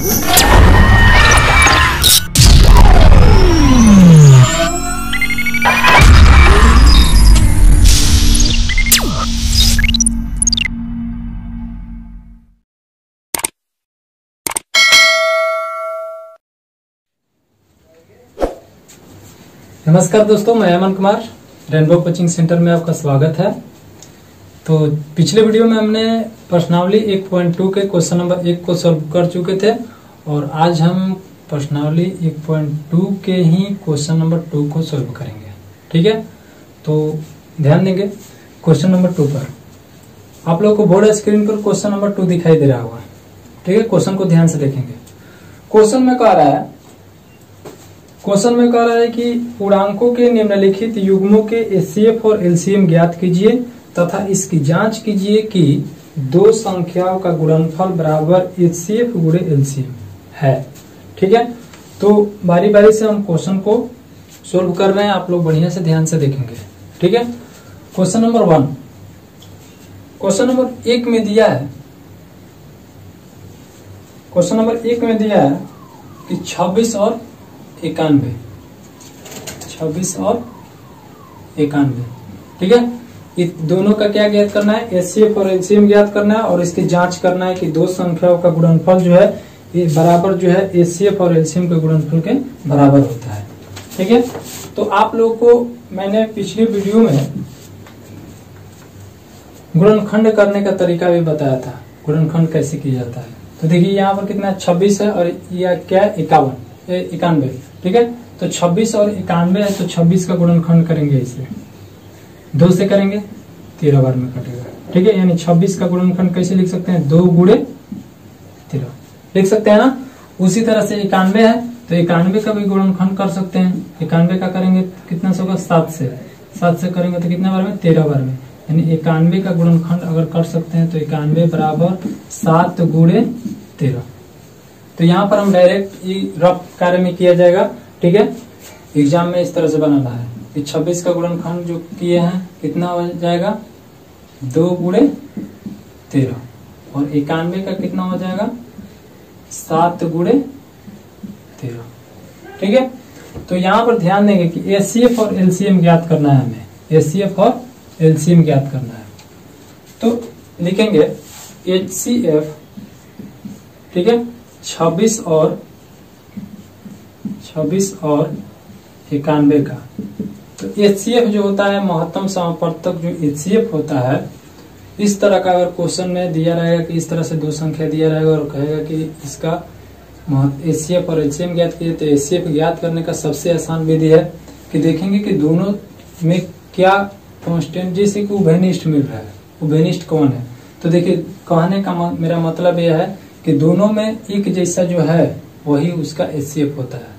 नमस्कार दोस्तों, मैं Aman Kumar rainbow coaching centre में आपका स्वागत है। तो पिछले वीडियो में हमने प्रश्नावली 1.2 के क्वेश्चन नंबर एक को सॉल्व कर चुके थे। और आज हम प्रश्नावली 1.2 के ही क्वेश्चन नंबर टू को सॉल्व करेंगे। ठीक है? तो ध्यान देंगे क्वेश्चन नंबर टू पर। आप लोगों को बोर्ड स्क्रीन पर क्वेश्चन नंबर टू दिखाई दे रहा होगा। ठीक है? क्वेश्चन को ध्यान से देखेंगे। क्वेश्चन में कह रहा है क्वेश्चन में कह रहा है कि पूर्णांकों के निम्नलिखित युग्मों के एचसीएफ और एलसीएम ज्ञात कीजिए तथा इसकी जाँच कीजिए कि दो संख्याओं का गुणनफल बराबर एचसीएफ गुणे एलसीएम है। ठीक है? तो बारी बारी से हम क्वेश्चन को सोल्व कर रहे हैं। आप लोग बढ़िया से ध्यान से देखेंगे। ठीक है? Question number one question number एक में दिया है। क्वेश्चन नंबर एक में दिया है कि 26 और इक्यानवे। छब्बीस और इक्यानवे। ठीक है? दोनों का क्या ज्ञात करना है? एचसीएफ और एलसीएम ज्ञात करना है और इसकी जाँच करना है कि दो संख्याओं का गुणनफल जो है ये बराबर जो है एचसीएफ और एलसीएम के गुणनफल के बराबर होता है। ठीक है? तो आप लोगों को मैंने पिछले वीडियो में गुणनखंड करने का तरीका भी बताया था। गुणनखंड कैसे किया जाता है? तो देखिए, यहाँ पर कितना छब्बीस है और यह क्या है? इक्यावन। इक्यानवे। ठीक है? तो 26 और इक्यानवे है तो 26 का गुणनखंड करेंगे इसे दो से करेंगे, तेरह बार में कटेगा। ठीक है? यानी 26 का गुणनखंड कैसे लिख सकते हैं? दो गुड़े तेरह। लिख सकते हैं ना? उसी तरह से इक्यानवे है तो इक्यानवे का भी गुणनखंड कर सकते हैं। इक्यानवे का करेंगे कितना से होगा? सात से। सात से करेंगे तो कितने बार में? तेरह बार में। यानी इक्यानवे का गुणनखंड अगर कर सकते हैं तो इक्यानवे बराबर सात गुड़े तेरह। तो यहाँ पर हम डायरेक्ट ये रफ कार्य में किया जाएगा, ठीक है? एग्ज़ाम में इस तरह से बनाना है। कि 26 का गुणनखंड जो किए हैं, कितना हो जाएगा? दो गुड़े तेरह। और इक्यानवे का कितना हो जाएगा? सात गुड़े तेरह। ठीक है? तो यहाँ पर ध्यान देंगे कि एचसीएफ और एलसीएम ज्ञात करना है हमें। एचसीएफ और एलसीएम ज्ञात करना है। तो लिखेंगे एचसीएफ ठीक है? 26 और 26 और इक्यानवे का। तो एचसीएफ जो होता है, महत्तम समापर्तक जो एचसीएफ होता है इस तरह का अगर क्वेश्चन में दिया रहेगा कि इस तरह से दो संख्या दिया रहेगा और कहेगा कि इसका एच और एचसीएम ज्ञात कीजिए तो एच ज्ञात करने का सबसे आसान विधि है कि देखेंगे कि दोनों में क्या कॉन्स्टेंट जैसे कि उभयनिष्ठ मिल रहा है। उभयनिष्ठ कौन है? तो देखिए, कहने का मेरा मतलब यह है कि दोनों में एक जैसा जो है, वही उसका एच होता है।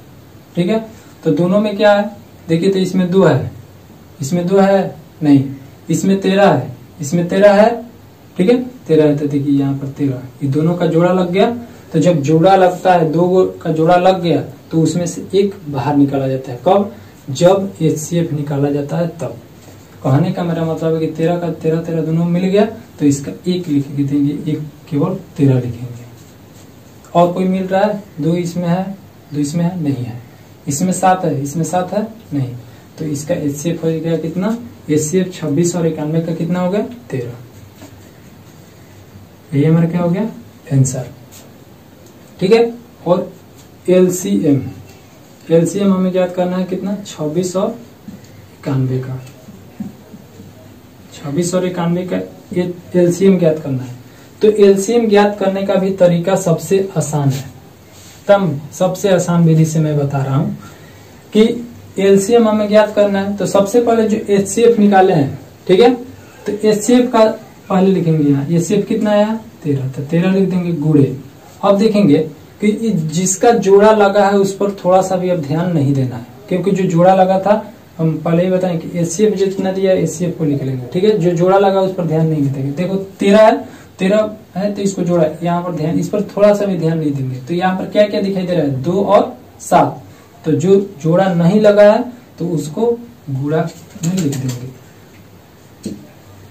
ठीक है? तो दोनों में क्या है? देखिए तो इसमें दो है। इसमें दो है? नहीं। इसमें तेरह है। इसमें तेरह है, ठीक है? तेरह है तो देखिए यहाँ पर तेरह ये दोनों का जोड़ा लग गया। तो जब जोड़ा लगता है, दो का जोड़ा लग गया तो उसमें से एक बाहर निकाला जाता है। कब? जब एच निकाला जाता है, तब। कहने का मेरा मतलब है कि तेरह का तेरह तेरह दोनों मिल गया तो इसका एक लिख देंगे, एक केवल तेरह लिखेंगे। और कोई मिल रहा है? दो इसमें है, दो इसमें है, नहीं है। इसमें सात है, इसमें सात है, नहीं। तो इसका एच सी एफ़ हो गया कितना? एच सी एफ़ छब्बीस और इक्यानवे का कितना हो गया? तेरह। ये हमारा क्या हो गया? आंसर ठीक है? और एलसीएम एलसीएम हमें याद करना है कितना? छब्बीस और इक्यानवे का। छब्बीस और इक्यानवे का एलसीएम ज्ञात करना है। तो एलसीएम ज्ञात करने का भी तरीका सबसे आसान है। तम सबसे आसान विधि से मैं बता रहा हूँ कि एलसीएम हमें ज्ञात करना है। तो सबसे पहले जो एच निकाले हैं, ठीक है? तो एच का पहले लिखेंगे यहाँ। एच कितना आया? तेरह। तो तेरह लिख देंगे गुड़े। अब देखेंगे कि जिसका जोड़ा लगा है, उस पर थोड़ा सा भी अब ध्यान नहीं देना है। क्योंकि जो जोड़ा लगा था, हम पहले ही बताएँ कि एच जितना दिया एच को लिख लेंगे, ठीक है? जो जोड़ा लगा उस पर ध्यान नहीं देंगे देखो, तेरह है। तेरह है तो इसको जोड़ा। यहाँ पर ध्यान, इस पर थोड़ा सा भी ध्यान नहीं देंगे। तो यहाँ पर क्या क्या दिखाई दे रहा है? दो और सात। तो जो जोड़ा नहीं लगा है तो उसको गुड़ा में लिख देंगे।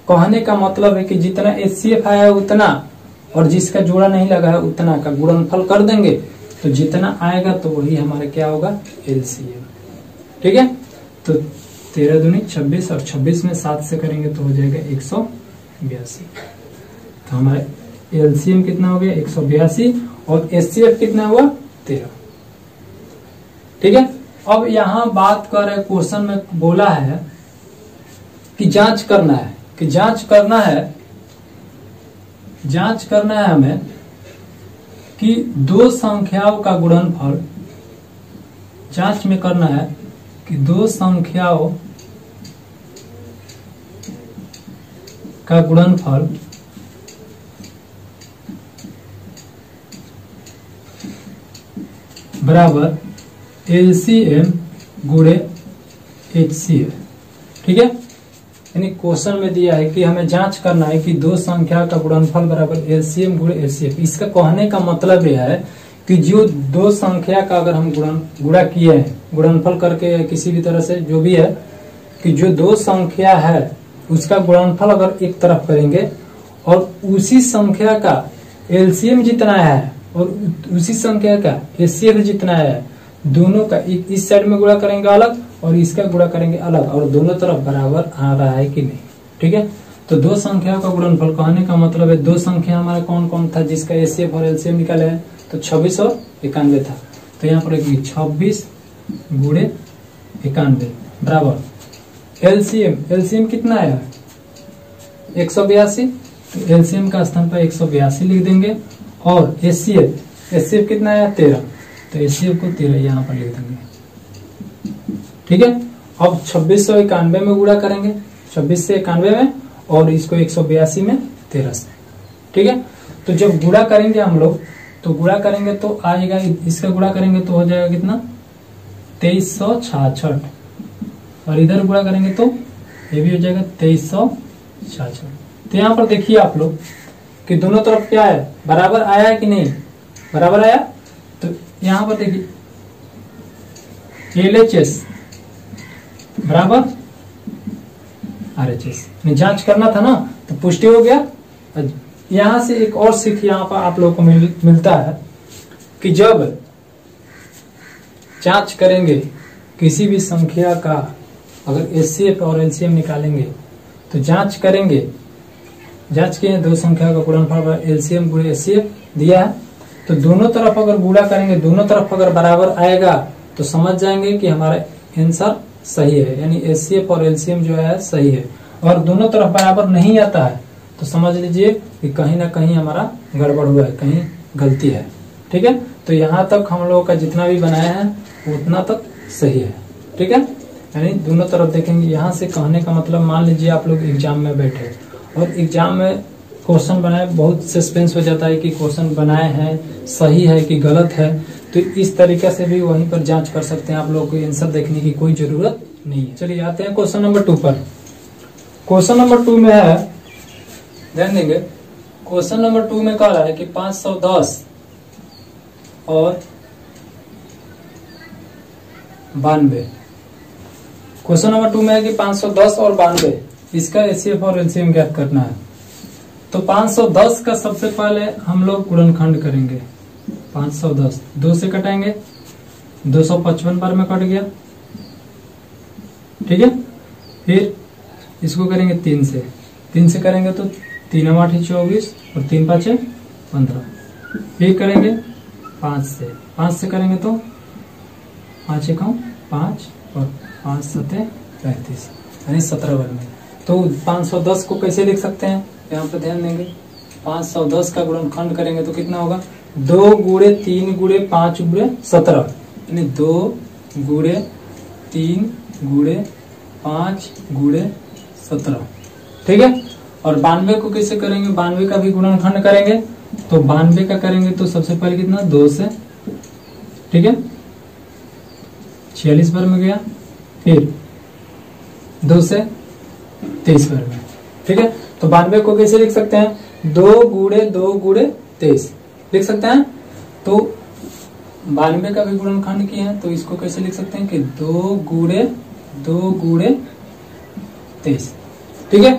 कहने का मतलब है कि जितना एच आया उतना, और जिसका जोड़ा नहीं लगा है उतना का गुणनफल कर देंगे तो जितना आएगा तो वही हमारा क्या होगा? एलसीएम ठीक है? तो तेरह दूनी छब्बीस और छब्बीस में सात से करेंगे तो हो जाएगा एक सौ बयासी। तो हमारा एलसीएम कितना हो गया? एक सौ बयासी। और एस कितना हुआ? तेरह। ठीक है? अब यहाँ बात कर रहे क्वेश्चन में बोला है कि जाँच करना है। कि जाँच करना है, जाँच करना है हमें कि दो संख्याओं का गुणनफल जाँच में करना है कि दो संख्याओं का गुणनफल बराबर एलसीएम गुड़े एच ठीक है? यानी क्वेश्चन में दिया है कि हमें जाँच करना है कि दो संख्या का गुणनफल बराबर एलसीएम गुणे एचसीएफ इसका कहने का मतलब यह है कि जो दो संख्या का अगर हम गुणन, गुणा किए हैं, गुणनफल करके किसी भी तरह से जो भी है, कि जो दो संख्या है, उसका गुणनफल अगर एक तरफ़ करेंगे और उसी संख्या का एलसीएम जितना है, और उसी संख्या का एचसीएफ जितना है दोनों का इस साइड में गुणा करेंगे अलग और इसका गुणा करेंगे अलग और दोनों तरफ़ बराबर आ रहा है कि नहीं? ठीक है? तो दो संख्याओं का गुणनफल कहने का मतलब है दो संख्या हमारा कौन कौन था जिसका एसीएफ और एलसीएम निकाले हैं? तो छब्बीस और इक्यानवे था। तो यहाँ पर छब्बीस गुड़े इक्यानवे, बराबर। एलसीएम एलसीएम कितना आया? एक सौ बयासी। तो एलसीएम का स्थान पर एक सौ बयासी लिख देंगे और एसीएफ एसीएफ कितना आया? तेरह। तो एसीएफ को तेरह यहाँ पर लिख देंगे। ठीक है? अब छब्बीस सौ इक्यानवे में गुड़ा करेंगे। छब्बीस से इक्यानवे में और इसको एक सौ बयासी में तेरह से ठीक है? तो जब गुड़ा करेंगे हम लोग तो गुड़ा करेंगे तो आएगा इसका गुड़ा करेंगे तो हो जाएगा कितना? तेईस सौ छाछठ। और इधर गुड़ा करेंगे तो ये भी हो जाएगा तेईस सौ छाछठ। तो यहाँ पर देखिए आप लोग कि दोनों तरफ़ क्या है? बराबर आया है कि नहीं? बराबर आया? यहाँ पर देखिए। एल एच एस बराबर? आर एच एस जाँच करना था ना तो पुष्टि हो गया। यहाँ से एक और सीख यहाँ पर आप लोगों को मिल, मिलता है कि जब जाँच करेंगे किसी भी संख्या का अगर एस और एलसीएम निकालेंगे तो जाँच करेंगे। जाँच किए दो संख्या का गुणनफल एलसीएम गुणे एस दिया है। तो दोनों तरफ़ अगर गुड़ा करेंगे, दोनों तरफ़ अगर बराबर आएगा तो समझ जाएँगे कि हमारा आंसर सही है। यानी एस और एलसीएम जो है, सही है। और दोनों तरफ़ बराबर नहीं आता है तो समझ लीजिए कि कहीं ना कहीं हमारा गड़बड़ हुआ है, कहीं गलती है। ठीक है? तो यहाँ तक हम लोगों का जितना भी बनाया है उतना तक सही है। ठीक है? यानी दोनों तरफ़ देखेंगे, यहाँ से कहने का मतलब मान लीजिए आप लोग एग्ज़ाम में बैठे और एग्ज़ाम में क्वेश्चन बनाए, बहुत सस्पेंस हो जाता है कि क्वेश्चन बनाए हैं, सही है कि गलत है तो इस तरीके से भी वहीं पर जाँच कर सकते हैं आप लोगों को आंसर देखने की कोई ज़रूरत नहीं है। चलिए आते हैं क्वेश्चन नंबर टू पर। क्वेश्चन नंबर टू में है, ध्यान देंगे, क्वेश्चन नंबर टू में कह रहा है कि 510 और बानवे। क्वेश्चन नंबर टू में है कि 510 और बानवे, इसका एसीएफ और एलसीएम ज्ञात करना है। तो 510 का सबसे पहले हम लोग गुणनखंड करेंगे। 510 दो से कटाएँगे। दो सौ पचपन बार में कट गया। ठीक है? फिर इसको करेंगे तीन से। तीन से करेंगे तो तीन आठ चौबीस और तीन पाँच पंद्रह। फिर करेंगे पाँच से। पाँच से करेंगे तो पाँच एक पाँच और पाँच सतह पैंतीस। यानी सत्रह बार में। तो 510 को कैसे लिख सकते हैं? यहाँ पर ध्यान देंगे 510 का गुणनखंड करेंगे तो कितना होगा? दो गुड़े तीन गुड़े पाँच गुड़े सत्रह। यानी दो गुड़े तीन गुड़े पाँच गुड़े सत्रह। ठीक है? और बानवे को कैसे करेंगे? बानवे का भी गुणनखंड करेंगे। तो बानवे का करेंगे तो सबसे पहले कितना? दो से, ठीक है? छियालीस बार में गया, फिर दो से तेईस बार में। ठीक है? तो बानवे को कैसे लिख सकते हैं? दो गुड़े दो गुड़े तेईस। लिख सकते हैं? तो बानवे का भी गुणनखंड किया है तो इसको कैसे लिख सकते हैं कि दो गुड़े दो गुड़े तेईस। ठीक है?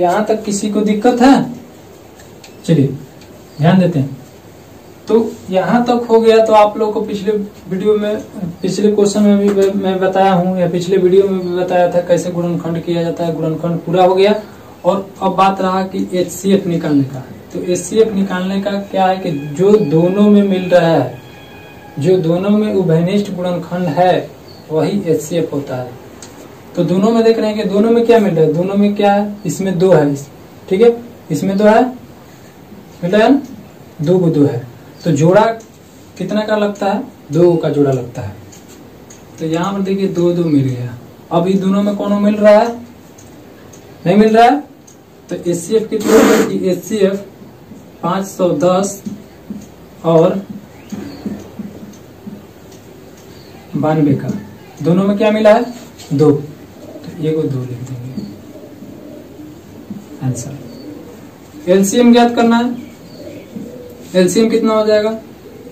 यहाँ तक किसी को दिक्कत है? चलिए, ध्यान देते हैं। तो यहाँ तक हो गया तो आप लोग को पिछले वीडियो में, पिछले क्वेश्चन में भी मैं बताया हूँ, या पिछले वीडियो में भी बताया था कैसे गुणनखंड किया जाता है, गुणनखंड पूरा हो गया। और अब बात रहा कि एचसीएफ निकालने का। तो एचसीएफ निकालने का क्या है कि जो दोनों में मिल रहा है, जो दोनों में उभयनिष्ठ गुणनखंड है, वही एचसीएफ होता है। तो दोनों में देख रहे हैं कि दोनों में क्या मिल रहा है? दोनों में क्या है? इसमें दो है। ठीक है? इसमें दो है? मिल है दो दो है। तो जोड़ा कितना का लगता है? दो का जोड़ा लगता है। तो यहाँ पर देखिए दो दो मिल गया। अब ये दोनों में कौन मिल रहा है? नहीं मिल रहा है? तो एस सी एफ़ कितना एस सी एफ़ पाँच सौ दस और बानवे का। दोनों में क्या मिला है? दो। तो ये को दो लिख देंगे। आंसर एलसीएम ज्ञात करना है। एलसीएम कितना हो जाएगा?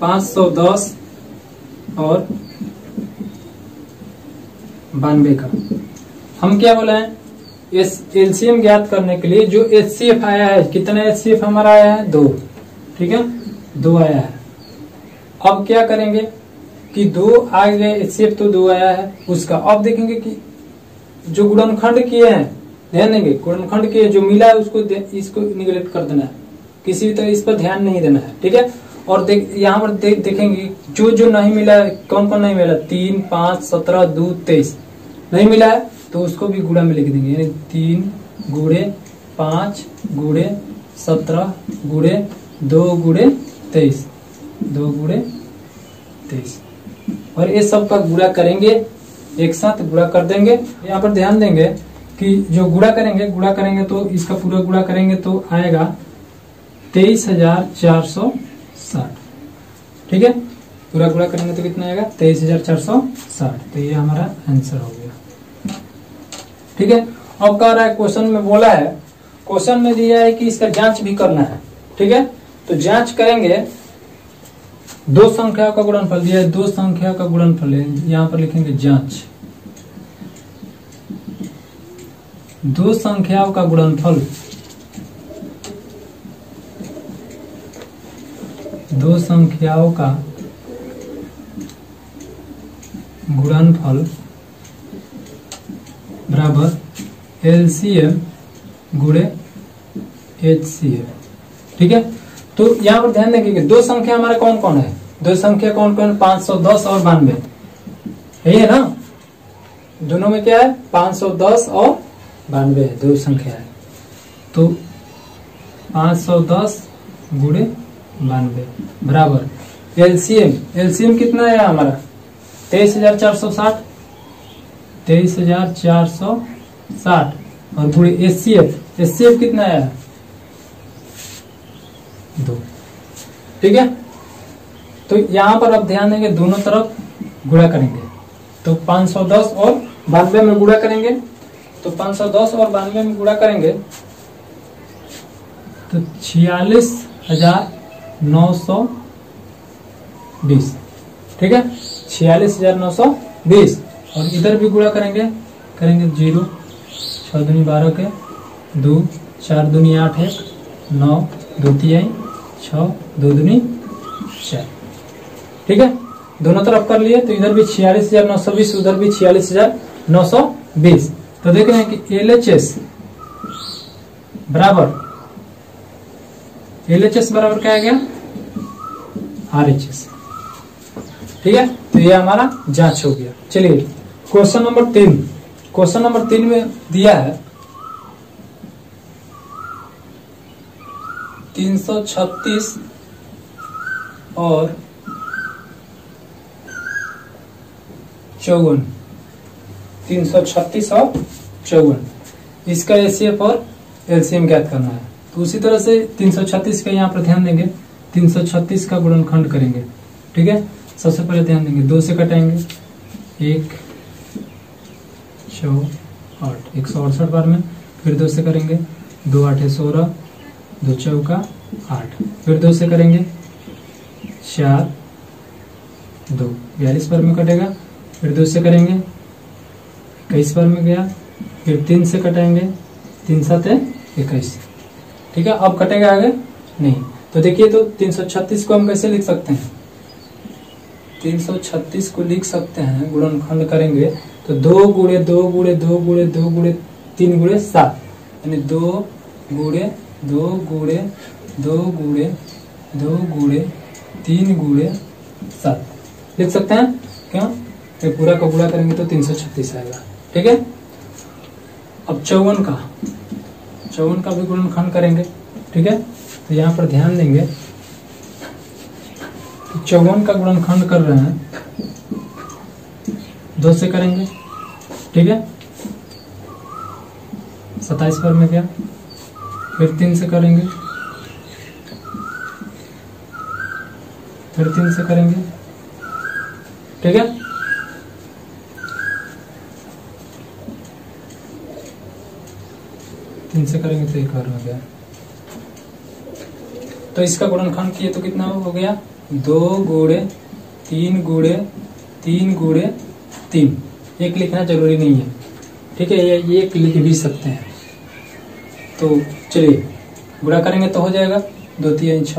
पाँच सौ दस और बानवे का। हम क्या बोले हैं? एलसीएम ज्ञात करने के लिए जो एचसीएफ आया है, कितना एच हमारा आया है? दो। ठीक है? दो आया है। अब क्या करेंगे कि दो आ गए, एचसीएफ तो दो आया है। उसका अब देखेंगे कि जो गुणनखंड किए हैं, ध्यान देंगे, गुणनखंड किए जो मिला है उसको इसको निगलेक्ट कर देना है। किसी भी तरह इस पर ध्यान नहीं देना है ठीक है? और देख यहाँ पर दे, देखेंगे जो जो नहीं मिला है कौन कौन नहीं मिला? तीन पाँच सत्रह दो तेईस। नहीं मिला है तो उसको भी गुड़ा में लिख देंगे। यानी तीन गुड़े पाँच गुड़े सत्रह गुड़े दो गुड़े तेईस। दो गुड़े तेईस। और ये सब का गुड़ा करेंगे एक साथ गुड़ा कर देंगे। यहाँ पर ध्यान देंगे कि जो गुड़ा करेंगे गुड़ा करेंगे तो इसका पूरा गुड़ा करेंगे तो आएगा तेईस हज़ार चार सौ साठ। ठीक है? पूरा गुड़ा करेंगे तो कितना आएगा? तेईस हज़ार चार सौ साठ। तो ये हमारा आंसर हो गया। ठीक है? अब कह रहा है क्वेश्चन में बोला है क्वेश्चन में दिया है कि इसका जाँच भी करना है। ठीक है? तो जाँच करेंगे। दो संख्याओं का गुणनफल दिया है, दो संख्या का गुणनफल है। यहाँ पर लिखेंगे जाँच। दो संख्याओं का गुणनफल दो संख्याओं का गुणनफल बराबर एलसीएम गुड़े एच सी एम ठीक है? तो यहाँ पर ध्यान देंगे दो संख्या हमारा कौन कौन है? दो संख्या कौन कौन पाँच सौ दस और बानवे। यही है ना? दोनों में क्या है? पाँच सौ दस और बानवे है, दो संख्या है। तो पाँच सौ दस गुड़े बानवे। बराबर। एलसीएम। एलसीएम कितना है हमारा? तेईस हज़ार चार सौ साठ। तेईस हज़ार चार सौ साठ। और पूरे S C F S C F कितना आया दो। ठीक है? तो यहाँ पर अब ध्यान देंगे, दोनों तरफ़ गुड़ा करेंगे। तो 510 और बानवे में गुड़ा करेंगे। तो 510 और बानवे में गुड़ा करेंगे। तो छियालीस हज़ार नौ सौ बीस। ठीक है? छियालीस हज़ार नौ सौ बीस। और इधर भी गुणा करेंगे करेंगे ज़ीरो छ दुनी बारह के, दो, चार दुनी आठ एक, नौ, दो तिहाई छ दो दुनी चार। ठीक है? दोनों तरफ़ कर लिए तो इधर भी छियालीस हज़ार नौ सौ बीस, उधर भी छियालीस हज़ार नौ सौ बीस। तो देख रहे हैं कि एल एच एस बराबर एल एच एस बराबर क्या आ गया? आर एच एस ठीक है? तो ये हमारा जाँच हो गया। चलिए, क्वेश्चन नंबर तीन। क्वेश्चन नंबर तीन में दिया है तीन सौ छत्तीस और चौवन। तीन सौ छत्तीस और चौवन। इसका एसीएफ और एलसीएम ज्ञात करना है। तो उसी तरह से 336 का यहाँ पर ध्यान देंगे। 336 का गुणनखंड करेंगे। ठीक है? सबसे पहले ध्यान देंगे। दो से कटाएँगे। एक आठ। एक सौ अड़सठ बार में फिर दो से करेंगे। दो आठ है सोलह। दो चौका आठ। फिर दो से करेंगे। चार, दो। बयालीस बार में कटेगा। फिर दो से करेंगे। इक्कीस बार में गया। फिर तीन से कटाएँगे। तीन सात इक्कीस। ठीक है? अब कटेगा आगे? नहीं। तो देखिए तो 336 को हम कैसे लिख सकते हैं? 336 को लिख सकते हैं, गुणनखंड करेंगे तो दो गुड़े दो गुड़े दो गुड़े दो गुड़े तीन गुड़े सात। यानी दो गुड़े दो गुड़े दो गुड़े दो गुड़े तीन गुड़े सात। लिख सकते हैं? क्यों? ये पूरा का पूरा करेंगे तो 336 आएगा। ठीक है? अब चौवन का। चौवन का भी गुणनखंड करेंगे, ठीक है? तो यहाँ पर ध्यान देंगे चौवन का गुणनखंड कर रहे हैं, दो से करेंगे, ठीक है? सताइस पर में क्या? फिर तीन से करेंगे, फिर तीन से करेंगे, ठीक है? तीन से करेंगे तो एक बार हो गया। तो इसका गुणनखंड किए तो कितना हो गया? दो गुड़े तीन गुड़े तीन गुड़े तीन। एक लिखना ज़रूरी नहीं है। ठीक है, ये एक लिख भी सकते हैं। तो चलिए गुड़ा करेंगे तो हो जाएगा। दो तीन छ,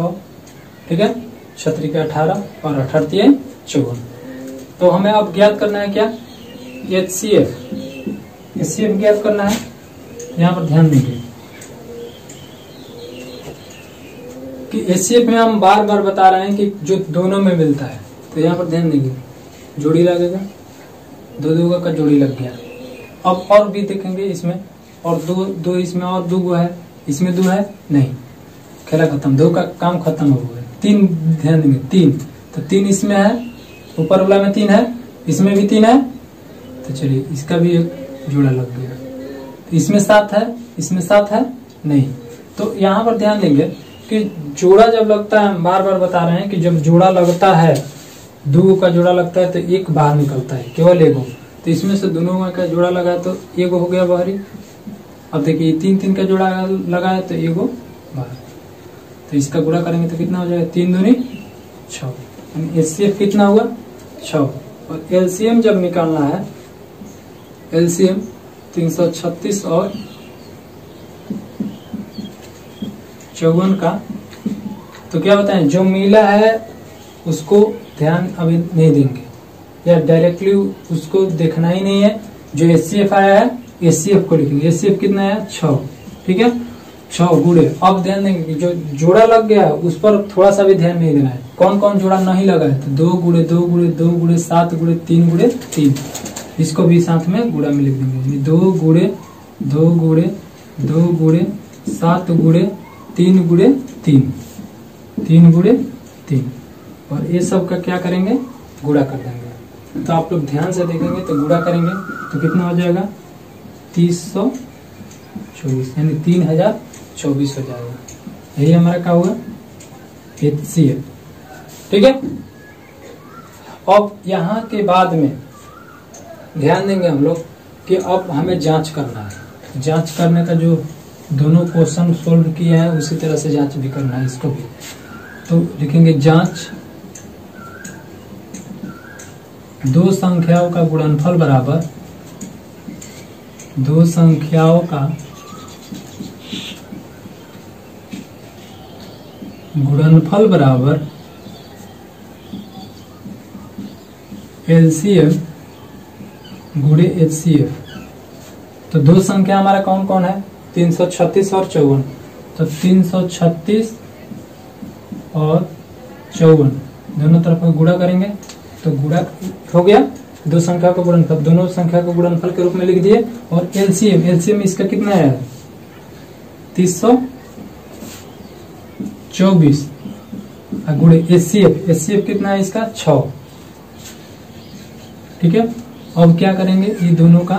ठीक है? छत्री के अठारह और अठारह तीन चौवन। तो हमें अब ज्ञात करना है क्या? H C F H C F ज्ञात करना है। यहाँ पर ध्यान दीजिए कि एच में हम बार बार बता रहे हैं कि जो दोनों में मिलता है तो यहाँ पर ध्यान देंगे। जोड़ी लगेगा, दो दो का जोड़ी लग गया। अब और भी देखेंगे इसमें, और दो दो इसमें और दो गो है, इसमें दो है, नहीं। खेला खत्म, दो का काम खत्म हो गया। तीन, ध्यान देंगे, तीन। तो तीन इसमें है, ऊपर वाला में तीन है, इसमें भी तीन है। तो चलिए, इसका भी एक जोड़ा लग गया। इसमें सात है, इसमें सात है? नहीं। तो यहाँ पर ध्यान देंगे कि जोड़ा जब लगता है, हम बार बार बता रहे हैं कि जब जोड़ा लगता है, दो का जोड़ा लगता है तो एक बाहर निकलता है, केवल एगो तो इसमें से दोनों का जोड़ा लगा तो एगो हो गया बाहरी। अब देखिए तीन तीन का जोड़ा लगा है तो एगो बाहर। तो इसका गुड़ा करेंगे तो कितना हो जाएगा? तीन दूनी छ कितना हुआ छ और एलसीएम जब निकालना है एलसीएम तीन सौ छत्तीस और चौवन का। तो क्या बताएँ, जो मिला है, उसको ध्यान अभी नहीं देंगे। या डायरेक्टली उसको देखना ही नहीं है। जो एस आया है एस को लिखेंगे। एस कितना है? छ ठीक है? छ गुड़े। अब ध्यान देंगे जो जोड़ा लग गया है, उस पर थोड़ा सा भी ध्यान नहीं देना है। कौन कौन जोड़ा नहीं लगा है? तो दो गुड़े दो गुड़े दो गुड़े, सात गुड़े, तीन गुड़े, तीन। इसको भी साथ में गुड़ा में लिख देंगे। दो गुड़े दो गुड़े दो गुड़े, सात गुड़े, तीन गुड़े, तीन। तीन गुड़े, तीन। और ये सब का क्या करेंगे? गुड़ा कर देंगे। तो आप लोग ध्यान से देखेंगे तो गुड़ा करेंगे तो कितना हो जाएगा? तीस सौ चौबीस। यानी तीन हज़ार चौबीस हो जाएगा। यही हमारा क्या हुआ? सी ठीक है? अब यहाँ के बाद में ध्यान देंगे हम लोग कि अब हमें जाँच करना है। जाँच करने का जो दोनों क्वेश्चन सोल्व किए हैं, उसी तरह से जाँच भी करना है इसको भी। तो लिखेंगे जाँच। दो संख्याओं का गुणनफल बराबर। दो संख्याओं का गुणनफल बराबर। एलसीएम गुड़े एच सी एफ़। तो दो संख्या हमारा कौन कौन है? 336 और चौवन। तो 336 और चौवन। दोनों तरफ़ का गुड़ा करेंगे तो गुड़ा हो गया। दो संख्या का गुणनफल। दोनों संख्या का गुणनफल के रूप में लिख दिए। और एलसीएम एलसीएम इसका कितना है? तीस सौ चौबीस। गुड़े H C F H C F कितना है इसका? छ ठीक है? अब क्या करेंगे? ये दोनों का,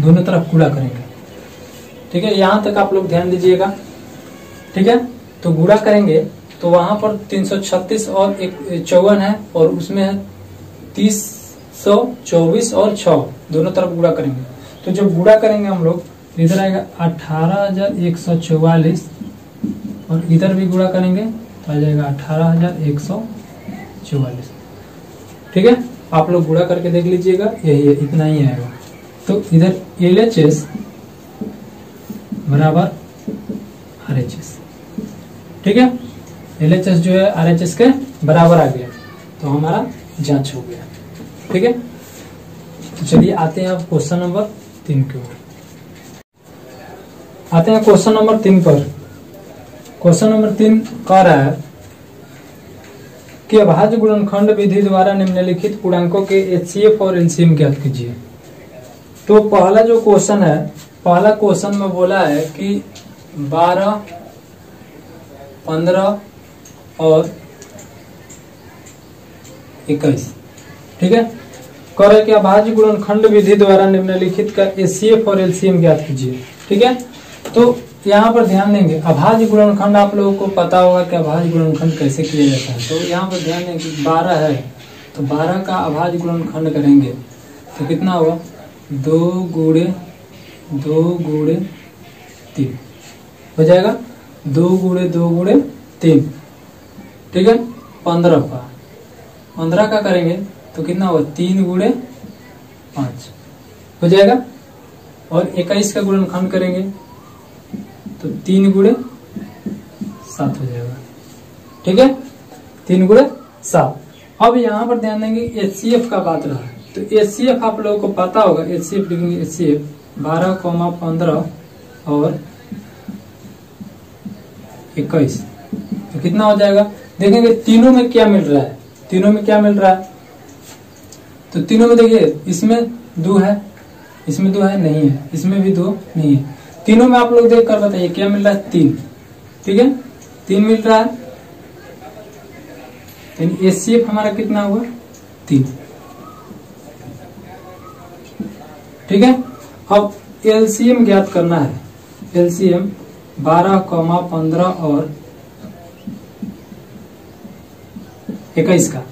दोनों तरफ़ गुड़ा करेंगे। ठीक है? यहाँ तक आप लोग ध्यान दीजिएगा। ठीक है? तो गुड़ा करेंगे तो वहाँ पर 336 और एक, चौवन है और उसमें है तीस सौ चौबीस और छ दोनों तरफ़ गुड़ा करेंगे। तो जब गुड़ा करेंगे हम लोग तो इधर आएगा अठारह हज़ार एक सौ चौवालीस और इधर भी गुड़ा करेंगे तो आ जाएगा अठारह हज़ार एक सौ चौवालीस। ठीक है? आप लोग गुड़ा करके देख लीजिएगा यही इतना ही आएगा। तो इधर एल एच एस बराबर आर एच एस ठीक है? एल एच एस जो है आर एच एस के बराबर आ गया। तो हमारा जाँच हो गया। ठीक है? तो चलिए आते हैं अब क्वेश्चन नंबर तीन के ओर। आते हैं क्वेश्चन नंबर तीन पर। क्वेश्चन नंबर तीन कह रहा है कि अभाज्य गुणनखंड विधि द्वारा निम्नलिखित पूर्णांकों के एचसीएफ और एलसीएम ज्ञात कीजिए। तो पहला जो क्वेश्चन है पहला क्वेश्चन में बोला है कि 12, 15 और 21 ठीक है? कह रहे कि अभाज्य गुणनखंड विधि द्वारा निम्नलिखित का एचसीएफ और एलसीएम ज्ञात कीजिए। ठीक है? तो यहाँ पर ध्यान देंगे, अभाज्य गुणनखंड आप लोगों को पता होगा कि अभाज्य गुणनखंड कैसे किया जाता है। तो यहाँ पर ध्यान देंगे बारह है तो बारह का अभाज्य गुणनखंड करेंगे तो कितना होगा? दो गुड़े दो गुड़े तीन। हो जाएगा? दो गुड़े दो गुड़े तीन। ठीक है? पंद्रह का। पंद्रह का करेंगे तो कितना होगा? तीन गुड़े पाँच। हो जाएगा? और इक्कीस का गुणनखंड करेंगे तो तीन गुड़े सात हो जाएगा। ठीक है? तीन गुड़े सात। अब यहाँ पर ध्यान देंगे एच का बात रहा तो एच आप लोगों को पता होगा एच सी एफ़ लिखेंगे एच सी एफ़ बारह कौमा पंद्रह और इक्कीस। तो कितना हो जाएगा? देखेंगे, तीनों में क्या मिल रहा है? तीनों में क्या मिल रहा है? तो तीनों में देखिए, इसमें दो है, इसमें दो है, नहीं है। इसमें भी दो नहीं है। तीनों में आप लोग देख कर बताइए, क्या मिल रहा है? तीन। ठीक है? तीन मिल रहा है। यानी एच हमारा कितना हुआ? तीन। ठीक है? अब एलसीएम ज्ञात करना है। एलसीएम बारह कौमा पंद्रह और इक्कीस का।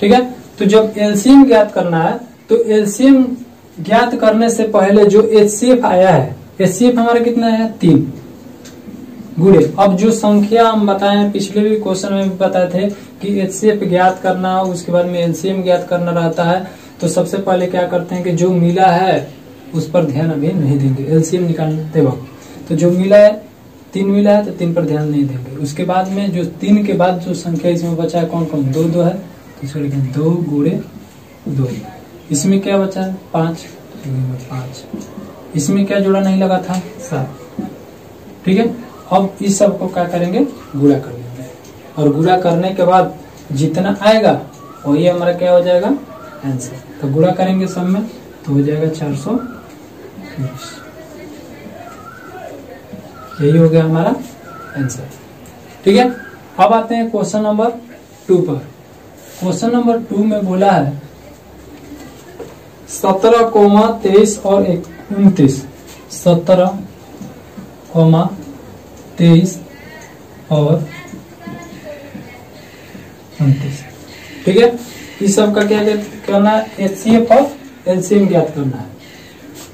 ठीक है? तो जब एलसीएम ज्ञात करना है तो एलसीएम ज्ञात करने से पहले जो एच आया है एच हमारा कितना है? तीन। गुड़े, अब जो संख्या हम बताए, पिछले भी क्वेश्चन में भी बताए थे कि एचसीएफ ज्ञात करना, उसके बाद में एलसीएम ज्ञात करना रहता है तो सबसे पहले क्या करते हैं कि जो मिला है, उस पर ध्यान अभी नहीं देंगे। एलसीएम निकालते वक्त तो जो मिला है, तीन मिला है तो तीन पर ध्यान नहीं देंगे। उसके बाद में जो तीन के बाद जो संख्या इसमें बचा है, कौन कौन? दो दो है तो इसको लिखें दो गुड़े दो। इसमें क्या बचा है? पाँच। पाँच। इसमें क्या जोड़ा नहीं लगा था? सात। ठीक है? अब इस सबको क्या करेंगे? गुड़ा कर लेंगे। और गुड़ा करने के बाद जितना आएगा वही हमारा क्या हो जाएगा? आंसर तो गुड़ा करेंगे सब में तो हो जाएगा चार सौ यही हो गया हमारा आंसर ठीक है? अब आते हैं क्वेश्चन नंबर टू पर। क्वेश्चन नंबर टू में बोला है, सत्रह कोमा तेईस और उनतीस, सत्रह, कोमा तेईस और उनतीस। ठीक है? इस सब का क्या करना है? एच सी एफ़ और एलसीएम ज्ञात करना है।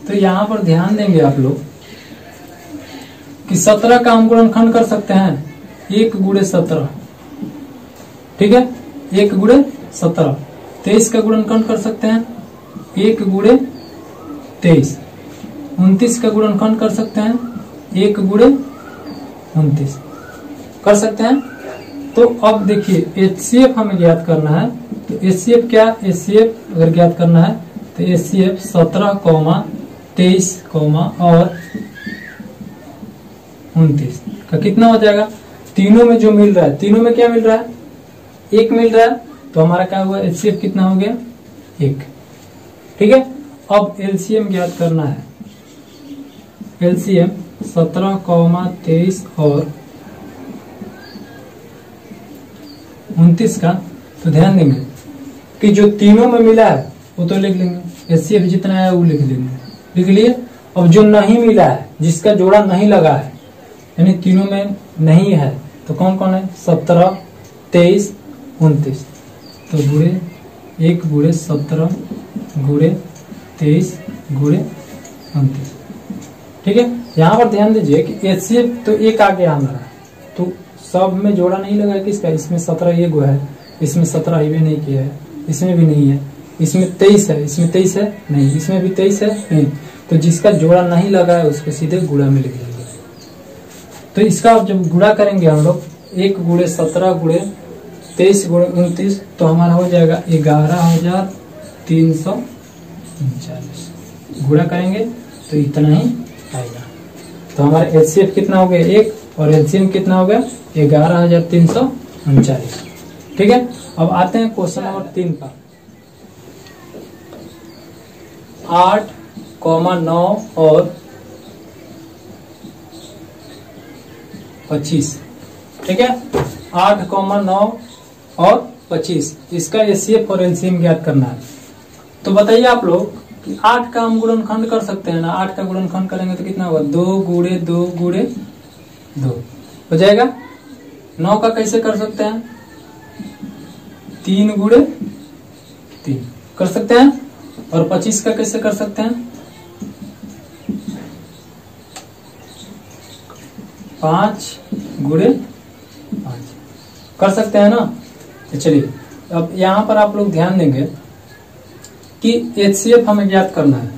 तो यहाँ पर ध्यान देंगे आप लोग कि सत्रह का हम गुणनखंड कर सकते हैं। एक गुड़े सत्रह। ठीक है? एक गुड़े सत्रह। तेईस का गुणनखंड कर सकते हैं। एक गुड़े तेईस। उनतीस का गुणनखंड कर सकते हैं? एक गुड़े उनतीस। कर सकते हैं? तो अब देखिए एच सी एफ़ हमें ज्ञात करना है। तो एच सी एफ़ क्या? एच सी एफ़ अगर ज्ञात करना है तो एच सी एफ़ सत्रह कौमा तेईस कौमा और उनतीस। का कितना हो जाएगा? तीनों में जो मिल रहा है, तीनों में क्या मिल रहा है? एक मिल रहा है। तो हमारा क्या हुआ? एच सी एफ़ कितना हो गया? एक। ठीक है? अब एलसीएम ज्ञात करना है। एलसीएम सत्रह कौमा तेईस और उनतीस का तो ध्यान देंगे कि जो तीनों में मिला है, वो तो लिख लेंगे। सी जितना है वो लिख लेंगे। लिख लिए? अब जो नहीं मिला है, जिसका जोड़ा नहीं लगा है, यानी तीनों में नहीं है तो कौन कौन है? सत्रह, तेईस, उनतीस। तो बुढ़े एक बुढ़े सत्रह, गुड़े तेईस, गुड़े उनतीस। ठीक है? यहाँ पर ध्यान दीजिए कि एच तो एक आ गया है। तो सब में जोड़ा नहीं लगा किसका इसमें सत्रह ये गो है, इसमें सत्रह भी नहीं किया है, इसमें भी नहीं है, इसमें तेईस है, इसमें तेईस है, नहीं, इसमें भी तेईस है, नहीं। तो जिसका जोड़ा नहीं लगा है, उसको सीधे गुड़ा में लिख लेंगे तो इसका जब गुड़ा करेंगे हम लोग, एक गुड़े सत्रह गुड़े तेईस गुड़े उनतीस तो हमारा हो जाएगा ग्यारह हज़ार तीन सौ उनचालीस। गुड़ा करेंगे तो इतना ही आएगा। तो हमारा एच कितना हो गया? एक। और एलसीएम कितना हो गया? ग्यारह हज़ार तीन सौ उनचालीस। ठीक है? अब आते हैं क्वेश्चन नंबर तीन पर। आठ, कॉमा नौ और पच्चीस। ठीक है? आठ, कॉमा नौ और पच्चीस। इसका एसीएफ और एलसीएम ज्ञात करना है। तो बताइए आप लोग कि आठ का हम गुणनखंड कर सकते हैं ना? आठ का गुणनखंड करेंगे तो कितना होगा? दो गुड़े दो गुड़े दो। हो जाएगा? नौ का कैसे कर सकते हैं? तीन गुड़े तीन। कर सकते हैं? और पच्चीस का कैसे कर सकते हैं? पाँच गुड़े पाँच। कर सकते हैं ना? तो चलिए, अब यहाँ पर आप लोग ध्यान देंगे। कि एचसीएफ हमें ज्ञात करना है।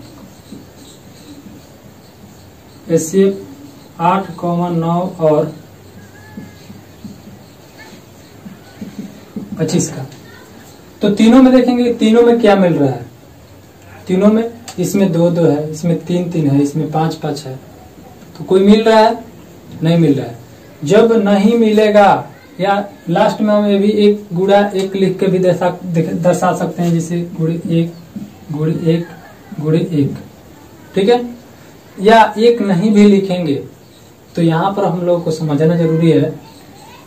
एच सी एफ़ आठ कॉमा नौ और पच्चीस का। तो तीनों में देखेंगे, तीनों में क्या मिल रहा है? तीनों में, इसमें दो दो है, इसमें तीन तीन है, इसमें पाँच पाँच है। तो कोई मिल रहा है? नहीं मिल रहा है। जब नहीं मिलेगा, या लास्ट में हम ये भी एक गुड़ा एक लिख के भी दर्शा दर्शा सकते हैं, जैसे गुड़े एक गुड़े एक गुड़े एक। ठीक है? या एक नहीं भी लिखेंगे तो यहाँ पर हम लोग को समझना ज़रूरी है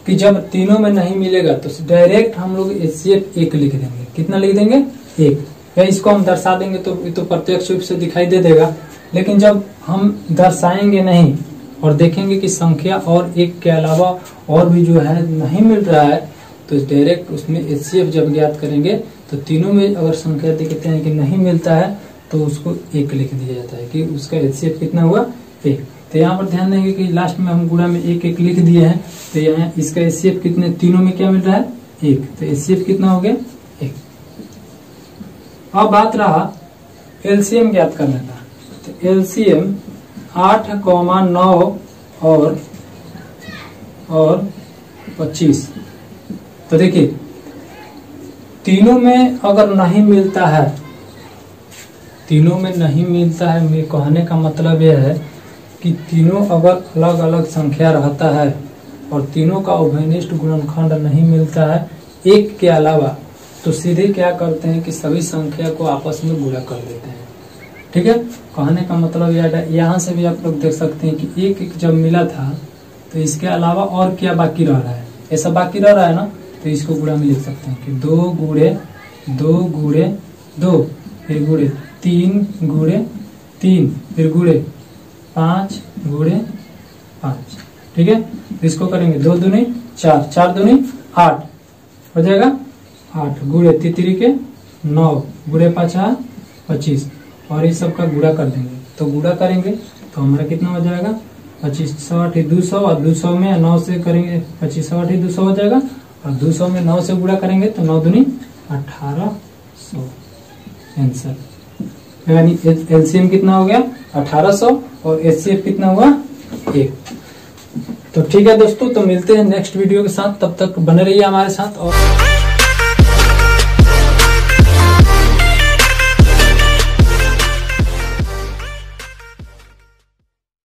कि जब तीनों में नहीं मिलेगा तो डायरेक्ट हम लोग एच एक लिख देंगे। कितना लिख देंगे? एक। या इसको हम दर्शा देंगे तो तो प्रत्यक्ष रूप से दिखाई दे देगा। लेकिन जब हम दर्शाएँगे नहीं और देखेंगे कि संख्या और एक के अलावा और भी जो है नहीं मिल रहा है तो डायरेक्ट उसमें एच जब ज्ञात करेंगे तो तीनों में अगर संख्या देखते हैं कि नहीं मिलता है तो उसको एक लिख दिया जाता है कि उसका एचसीएफ कितना हुआ? एक। तो यहाँ पर ध्यान देंगे कि लास्ट में हम गुड़ा में एक एक लिख दिए हैं। तो यहाँ इसका एचसीएफ कितने, तीनों में क्या मिल रहा है? एक। तो एच कितना हो गया? एक। अब बात रहा एलसीएम ज्ञात करने का। तो एलसीएम आठ कौमा नौ और और पच्चीस। तो देखिए तीनों में अगर नहीं मिलता है, तीनों में नहीं मिलता है मेरे कहने का मतलब यह है कि तीनों अगर अलग अलग संख्या रहता है और तीनों का उभयनिष्ठ गुणनखंड नहीं मिलता है, एक के अलावा तो सीधे क्या करते हैं कि सभी संख्या को आपस में गुणा कर देते हैं। ठीक है? कहने का मतलब यह है, यहाँ से भी आप लोग देख सकते हैं कि एक एक जब मिला था तो इसके अलावा और क्या बाकी रह रहा है? ऐसा बाकी रह रहा है ना? तो इसको गुड़ा में लिख सकते हैं कि दो गुड़े दो गुड़े दो, फिर गुड़े तीन गुड़े तीन, फिर गुड़े पाँच गुड़े पाँच। ठीक है? तो इसको करेंगे दो दुनी, चार। चार दुनी, आठ। हो जाएगा? आठ। गुड़े तितरी के नौ गुड़े पाचा पच्चीस। और इस सब का गुड़ा कर देंगे। तो गुड़ा करेंगे तो हमारा कितना हो जाएगा? पच्चीस सौ अठी दो सौ, और दो सौ में नौ से करेंगे, पच्चीस सौ अठी दो सौ हो जाएगा? और दो सौ में नौ से गुड़ा करेंगे तो नौ दुनी अठारह सौ। आंसर यानी एलसीएम कितना हो गया? अठारह सौ और एच कितना हुआ? एक। तो ठीक है दोस्तों तो मिलते हैं नेक्स्ट वीडियो के साथ। तब तक बने रहिए हमारे साथ और